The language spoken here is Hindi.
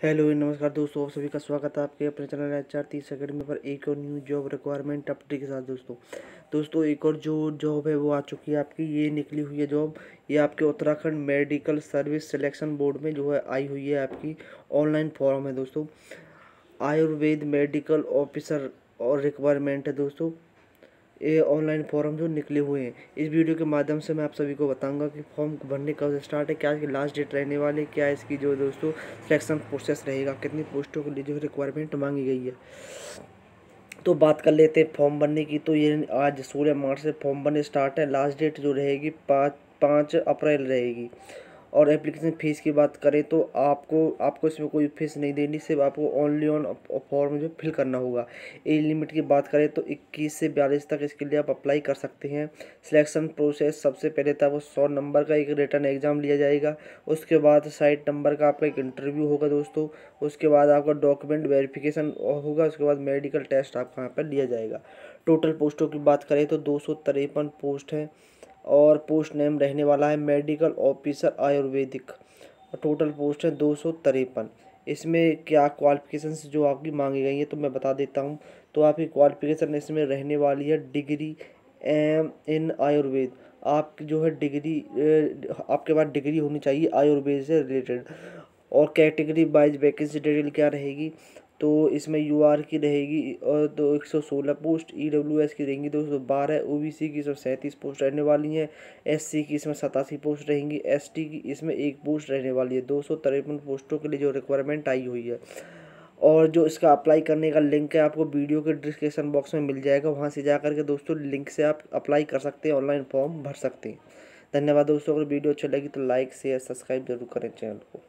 हेलो नमस्कार दोस्तों, आप सभी का स्वागत है आपके अपने चैनल एच आर तीस अकेडमी पर। एक और न्यू जॉब रिक्वायरमेंट अपडेट के साथ दोस्तों। दोस्तों, एक और जो जॉब है वो आ चुकी है आपकी, ये निकली हुई है जॉब ये आपके Uttarakhand medical service selection board में जो है, आई हुई है आपकी। ऑनलाइन फॉर्म है दोस्तों। आयुर्वेद मेडिकल ऑफिसर और रिक्वायरमेंट है दोस्तों। ये ऑनलाइन फॉर्म जो निकले हुए हैं। इस वीडियो के माध्यम से मैं आप सभी को बताऊँगा कि फॉर्म भरने कब से स्टार्ट है, क्या इसकी लास्ट डेट रहने वाली है, क्या इसकी जो दोस्तों सिलेक्शन प्रोसेस रहेगा, कितनी पोस्टों के लिए जो रिक्वायरमेंट मांगी गई है। तो बात कर लेते हैं फॉर्म भरने की। तो ये आज सोलह मार्च से फॉर्म भरने स्टार्ट है। लास्ट डेट जो रहेगी पाँच पाँच अप्रैल रहेगी। और एप्लीकेशन फ़ीस की बात करें तो आपको आपको इसमें कोई फ़ीस नहीं देनी, सिर्फ़ आपको ओनली ऑन फॉर्म जो फिल करना होगा। एज लिमिट की बात करें तो 21 से 42 तक इसके लिए आप अप्लाई कर सकते हैं। सिलेक्शन प्रोसेस सबसे पहले था वो सौ नंबर का एक रिटर्न एग्ज़ाम लिया जाएगा। उसके बाद साइट नंबर का आपका एक इंटरव्यू होगा दोस्तों। उसके बाद आपका डॉक्यूमेंट वेरिफिकेशन होगा। उसके बाद मेडिकल टेस्ट आपका यहाँ पर लिया जाएगा। टोटल पोस्टों की बात करें तो दो सौ तिरपन पोस्ट हैं। और पोस्ट नेम रहने वाला है medical officer Ayurvedic. Total post है दो सौ तिरपन। इसमें क्या क्वालिफिकेशन जो आपकी मांगी गई है तो मैं बता देता हूँ। तो आपकी क्वालिफिकेशन इसमें रहने वाली है डिग्री एम इन आयुर्वेद। आपकी जो है डिग्री आपके पास डिग्री होनी चाहिए आयुर्वेद से रिलेटेड। और कैटेगरी वाइज वैकेंसी डिटेल क्या रहेगी? तो इसमें यू आर की रहेगी, और दो एक सौ सोलह पोस्ट ई डब्ल्यू एस की रहेंगी दो सौ बारह ओ बी सी की इसमें सैंतीस पोस्ट रहने वाली हैं एस सी की इसमें सतासी पोस्ट रहेंगी एस टी की इसमें एक पोस्ट रहने वाली है, दो सौ तिरपन पोस्टों के लिए जो रिक्वायरमेंट आई हुई है। और जो इसका अप्लाई करने का लिंक है, आपको वीडियो के डिस्क्रिप्शन बॉक्स में मिल जाएगा, वहाँ से जा करके दोस्तों लिंक से आप अप्लाई कर सकते हैं ऑनलाइन फॉर्म भर सकते हैं। धन्यवाद दोस्तों, अगर वीडियो अच्छी लगी तो लाइक शेयर सब्सक्राइब ज़रूर करें चैनल को।